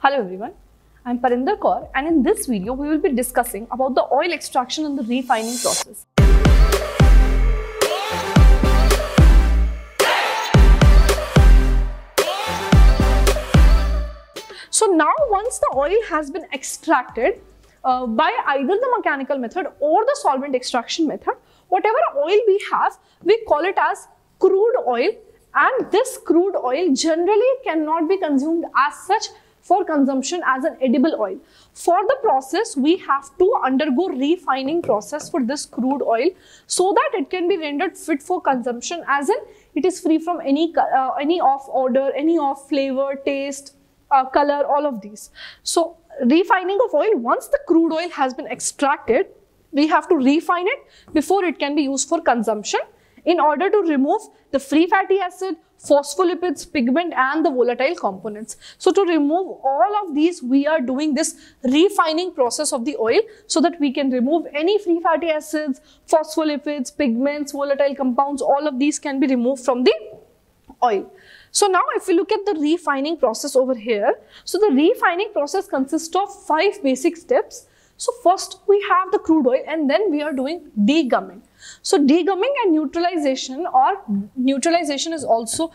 Hello everyone, I'm Parinder Kaur and in this video we will be discussing about the oil extraction and the refining process. So now once the oil has been extracted uh, by either the mechanical method or the solvent extraction method, whatever oil we have, we call it as crude oil and this crude oil generally cannot be consumed as such for consumption as an edible oil. For the process, we have to undergo refining process for this crude oil so that it can be rendered fit for consumption as in it is free from any, uh, any off odor, any off flavor, taste, uh, color, all of these. So refining of oil, once the crude oil has been extracted, we have to refine it before it can be used for consumption in order to remove the free fatty acid, phospholipids, pigment and the volatile components. So to remove all of these, we are doing this refining process of the oil so that we can remove any free fatty acids, phospholipids, pigments, volatile compounds, all of these can be removed from the oil. So now if we look at the refining process over here, so the refining process consists of five basic steps. So first we have the crude oil and then we are doing degumming. So degumming and neutralization or neutralization is also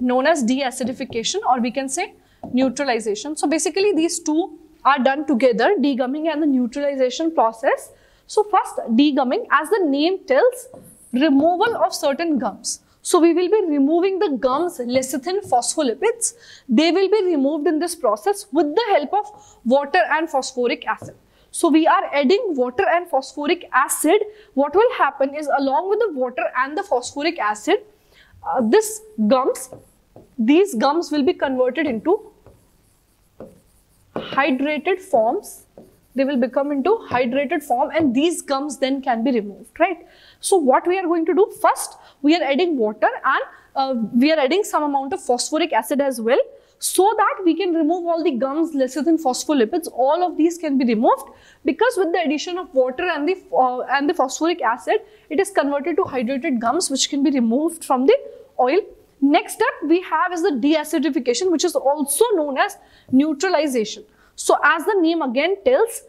known as deacidification or we can say neutralization. So basically these two are done together, degumming and the neutralization process. So first degumming as the name tells removal of certain gums. So we will be removing the gums lecithin phospholipids. They will be removed in this process with the help of water and phosphoric acid. So we are adding water and phosphoric acid. What will happen is along with the water and the phosphoric acid, uh, this gums, these gums will be converted into hydrated forms. They will become into hydrated form and these gums then can be removed, right? So what we are going to do first, we are adding water and uh, we are adding some amount of phosphoric acid as well so that we can remove all the gums lecithin phospholipids all of these can be removed because with the addition of water and the uh, and the phosphoric acid it is converted to hydrated gums which can be removed from the oil. Next step we have is the deacidification which is also known as neutralization. So as the name again tells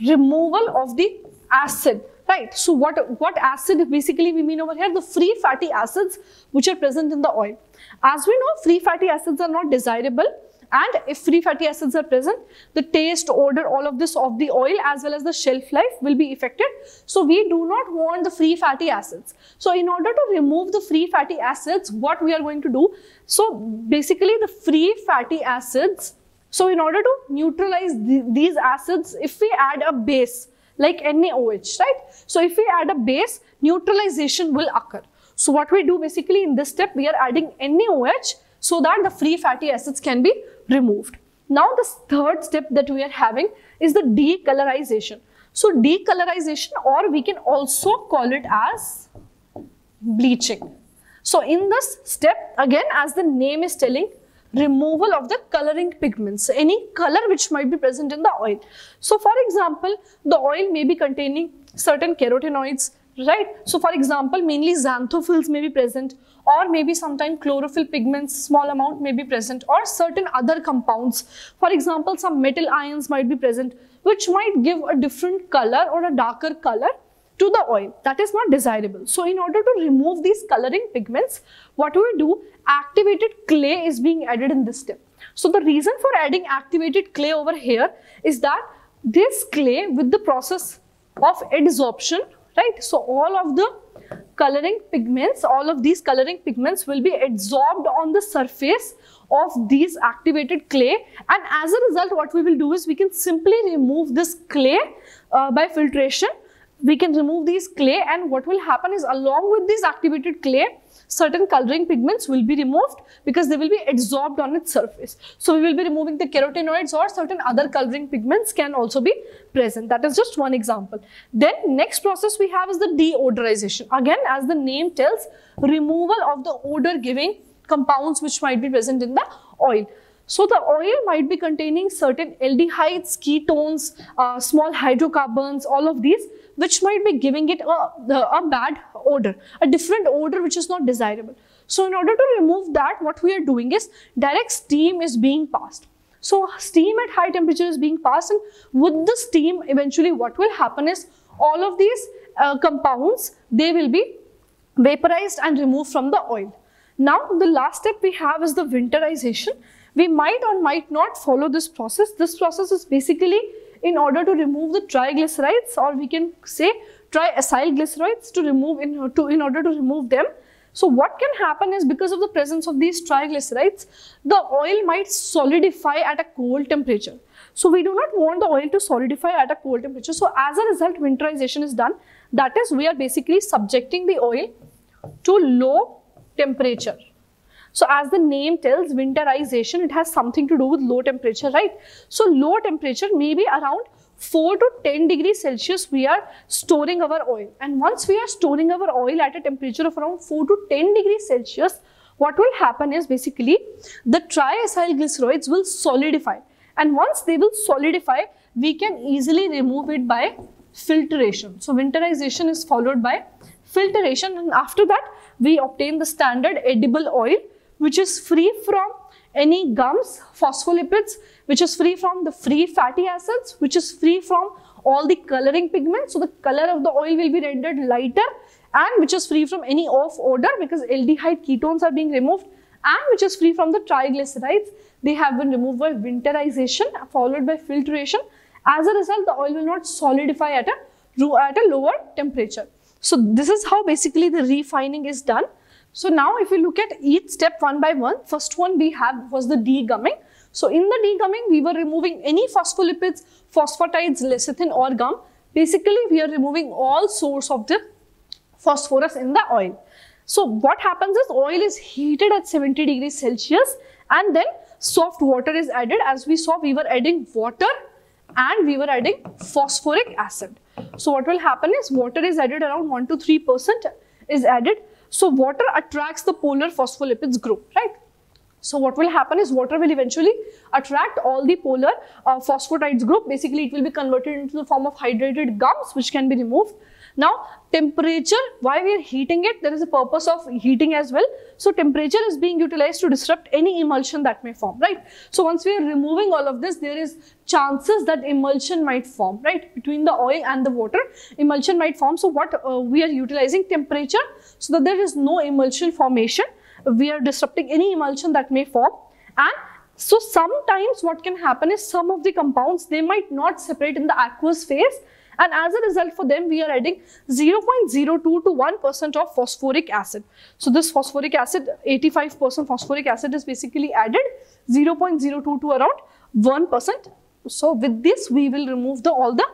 removal of the acid right. So what what acid basically we mean over here the free fatty acids which are present in the oil. As we know free fatty acids are not desirable and if free fatty acids are present the taste odor all of this of the oil as well as the shelf life will be affected. So we do not want the free fatty acids. So in order to remove the free fatty acids what we are going to do? So basically the free fatty acids so in order to neutralize th these acids if we add a base like NaOH, right? So if we add a base, neutralization will occur. So what we do basically in this step, we are adding NaOH so that the free fatty acids can be removed. Now the third step that we are having is the decolorization. So decolorization or we can also call it as bleaching. So in this step, again as the name is telling, removal of the coloring pigments, any color which might be present in the oil. So for example, the oil may be containing certain carotenoids, right? So for example, mainly xanthophylls may be present or maybe sometimes chlorophyll pigments, small amount may be present or certain other compounds. For example, some metal ions might be present which might give a different color or a darker color to the oil that is not desirable. So in order to remove these coloring pigments, what we do, activated clay is being added in this step. So the reason for adding activated clay over here is that this clay with the process of adsorption, right? So all of the coloring pigments, all of these coloring pigments will be adsorbed on the surface of these activated clay and as a result what we will do is we can simply remove this clay uh, by filtration we can remove these clay and what will happen is along with this activated clay certain coloring pigments will be removed because they will be adsorbed on its surface. So we will be removing the carotenoids or certain other coloring pigments can also be present. That is just one example. Then next process we have is the deodorization. Again as the name tells removal of the odor giving compounds which might be present in the oil. So the oil might be containing certain aldehydes, ketones, uh, small hydrocarbons, all of these which might be giving it a, a bad odor, a different odor which is not desirable. So in order to remove that, what we are doing is direct steam is being passed. So steam at high temperature is being passed and with the steam eventually what will happen is all of these uh, compounds they will be vaporized and removed from the oil. Now the last step we have is the winterization. We might or might not follow this process. This process is basically in order to remove the triglycerides or we can say triacylglycerides to remove in, to, in order to remove them. So what can happen is because of the presence of these triglycerides, the oil might solidify at a cold temperature. So we do not want the oil to solidify at a cold temperature. So as a result, winterization is done. That is, we are basically subjecting the oil to low temperature. So as the name tells, winterization, it has something to do with low temperature, right? So low temperature may be around 4 to 10 degrees Celsius, we are storing our oil. And once we are storing our oil at a temperature of around 4 to 10 degrees Celsius, what will happen is basically the triacylglycerides will solidify. And once they will solidify, we can easily remove it by filtration. So winterization is followed by filtration and after that we obtain the standard edible oil which is free from any gums, phospholipids, which is free from the free fatty acids, which is free from all the coloring pigments. So the color of the oil will be rendered lighter and which is free from any off odor because aldehyde ketones are being removed and which is free from the triglycerides. They have been removed by winterization followed by filtration. As a result, the oil will not solidify at a, at a lower temperature. So this is how basically the refining is done. So now if we look at each step one by one, first one we have was the degumming. So in the degumming, we were removing any phospholipids, phosphatides, lecithin or gum. Basically, we are removing all source of the phosphorus in the oil. So what happens is oil is heated at 70 degrees Celsius and then soft water is added. As we saw, we were adding water and we were adding phosphoric acid. So what will happen is water is added around 1 to 3% is added. So water attracts the polar phospholipids group, right? So what will happen is water will eventually attract all the polar uh, phosphatides group. Basically, it will be converted into the form of hydrated gums, which can be removed. Now, temperature, why we are heating it? There is a purpose of heating as well. So, temperature is being utilized to disrupt any emulsion that may form, right? So, once we are removing all of this, there is chances that emulsion might form, right? Between the oil and the water, emulsion might form. So, what uh, we are utilizing temperature so that there is no emulsion formation. We are disrupting any emulsion that may form and so sometimes what can happen is some of the compounds, they might not separate in the aqueous phase and as a result for them we are adding 0.02 to 1% of phosphoric acid. So this phosphoric acid, 85% phosphoric acid is basically added 0.02 to around 1%. So with this we will remove the all the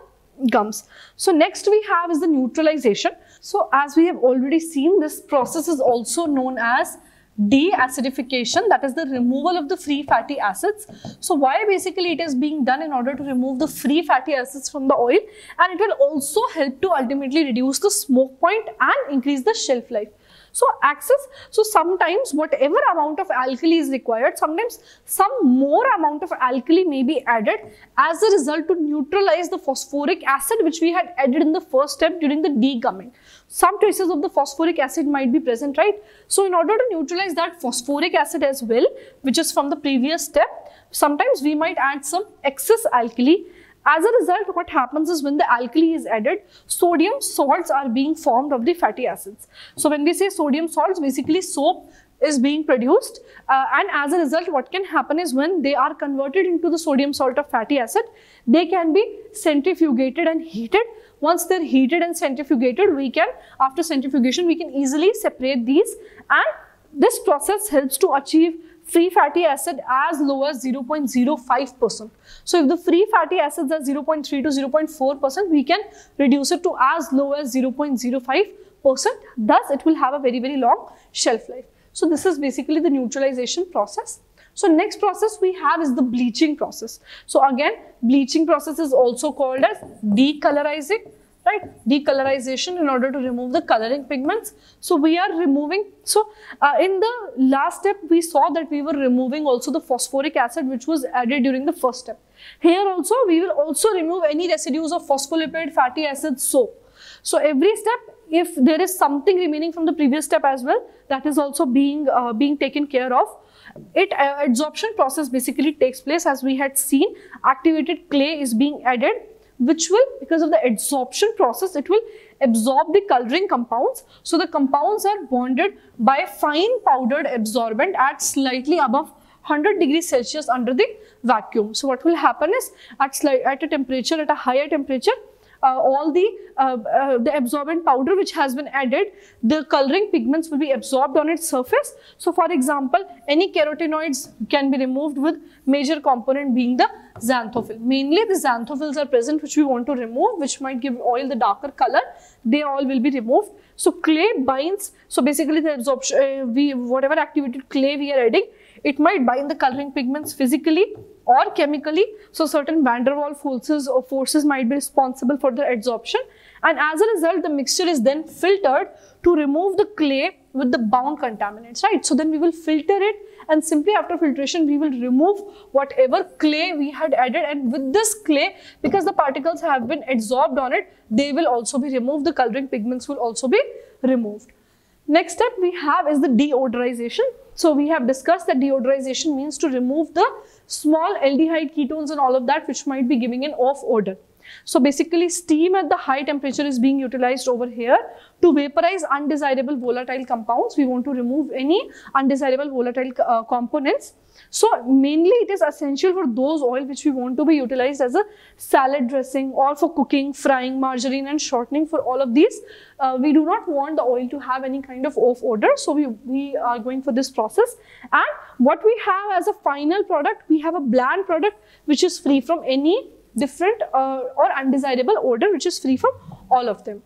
gums. So next we have is the neutralization. So as we have already seen this process is also known as deacidification that is the removal of the free fatty acids. So why basically it is being done in order to remove the free fatty acids from the oil? And it will also help to ultimately reduce the smoke point and increase the shelf life. So access, so sometimes whatever amount of alkali is required, sometimes some more amount of alkali may be added as a result to neutralize the phosphoric acid which we had added in the first step during the degumming. Some traces of the phosphoric acid might be present, right? So in order to neutralize that phosphoric acid as well, which is from the previous step, sometimes we might add some excess alkali as a result, what happens is when the alkali is added, sodium salts are being formed of the fatty acids. So when we say sodium salts, basically soap is being produced uh, and as a result what can happen is when they are converted into the sodium salt of fatty acid they can be centrifugated and heated once they're heated and centrifugated we can after centrifugation we can easily separate these and this process helps to achieve free fatty acid as low as 0.05%. So if the free fatty acids are 0.3 to 0.4%, we can reduce it to as low as 0.05%. Thus, it will have a very, very long shelf life. So this is basically the neutralization process. So next process we have is the bleaching process. So again, bleaching process is also called as decolorizing right decolorization in order to remove the coloring pigments so we are removing so uh, in the last step we saw that we were removing also the phosphoric acid which was added during the first step here also we will also remove any residues of phospholipid fatty acids soap so every step if there is something remaining from the previous step as well, that is also being, uh, being taken care of. It uh, adsorption process basically takes place as we had seen. Activated clay is being added which will, because of the adsorption process, it will absorb the coloring compounds. So the compounds are bonded by fine powdered absorbent at slightly above 100 degrees Celsius under the vacuum. So what will happen is at, at a temperature, at a higher temperature, all the uh, uh, the absorbent powder which has been added, the coloring pigments will be absorbed on its surface. So for example, any carotenoids can be removed with major component being the xanthophyll. Mainly the xanthophylls are present which we want to remove, which might give oil the darker color. They all will be removed. So clay binds, so basically the absorption, uh, we whatever activated clay we are adding, it might bind the coloring pigments physically or chemically. So certain van der Waals forces or forces might be responsible for the adsorption. And as a result, the mixture is then filtered to remove the clay with the bound contaminants, right? So then we will filter it and simply after filtration, we will remove whatever clay we had added. And with this clay, because the particles have been adsorbed on it, they will also be removed. The coloring pigments will also be removed. Next step we have is the deodorization. So we have discussed that deodorization means to remove the small aldehyde ketones and all of that which might be giving an off odor. So basically steam at the high temperature is being utilized over here to vaporize undesirable volatile compounds. We want to remove any undesirable volatile uh, components. So mainly it is essential for those oil which we want to be utilized as a salad dressing or for cooking, frying, margarine and shortening for all of these. Uh, we do not want the oil to have any kind of off odor. So we, we are going for this process. And what we have as a final product, we have a bland product which is free from any different uh, or undesirable odor which is free from all of them.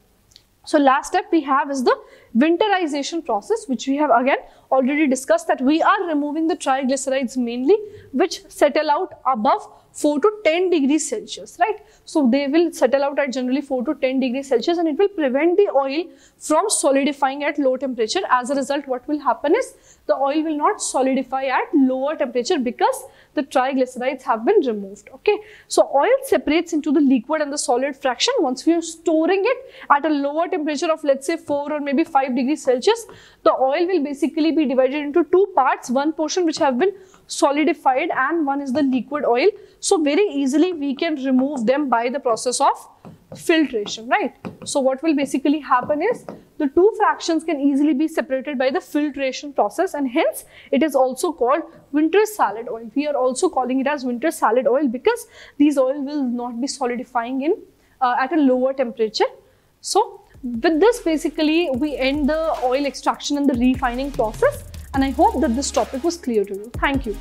So last step we have is the winterization process which we have again already discussed that we are removing the triglycerides mainly which settle out above 4 to 10 degrees Celsius, right? So they will settle out at generally 4 to 10 degrees Celsius and it will prevent the oil from solidifying at low temperature. As a result, what will happen is the oil will not solidify at lower temperature because the triglycerides have been removed. Okay, so oil separates into the liquid and the solid fraction. Once we are storing it at a lower temperature of let's say 4 or maybe 5 degrees Celsius, the oil will basically be divided into two parts. One portion which have been solidified and one is the liquid oil. So very easily we can remove them by the process of filtration, right? So what will basically happen is the two fractions can easily be separated by the filtration process and hence it is also called winter salad oil. We are also calling it as winter salad oil because these oil will not be solidifying in uh, at a lower temperature. So with this basically we end the oil extraction and the refining process and I hope that this topic was clear to you. Thank you.